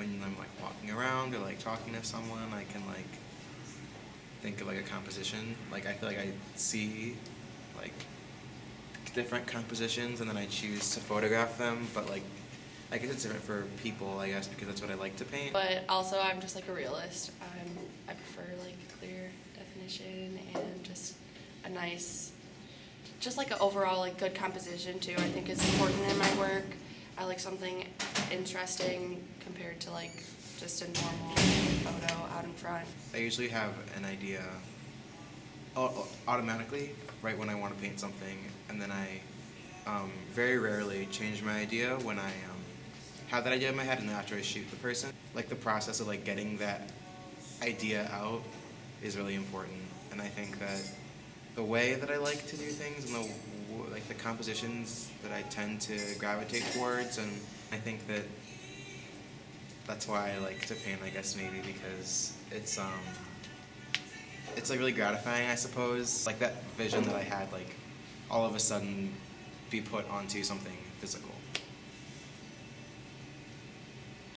when I'm like walking around or like talking to someone, I can like think of like a composition. Like I feel like I see like different compositions and then I choose to photograph them, but like I guess it's different for people, I guess, because that's what I like to paint. But also, I'm just like a realist. I'm, I prefer like clear definition and just a nice, just like an overall like good composition too. I think is important in my work. I like something interesting compared to like just a normal photo out in front. I usually have an idea automatically right when I want to paint something, and then I um, very rarely change my idea when I um, have that idea in my head and then after I shoot the person. Like the process of like getting that idea out is really important, and I think that the way that I like to do things and the the compositions that I tend to gravitate towards, and I think that that's why I like to paint. I guess maybe because it's um it's like really gratifying, I suppose. Like that vision that I had, like all of a sudden be put onto something physical.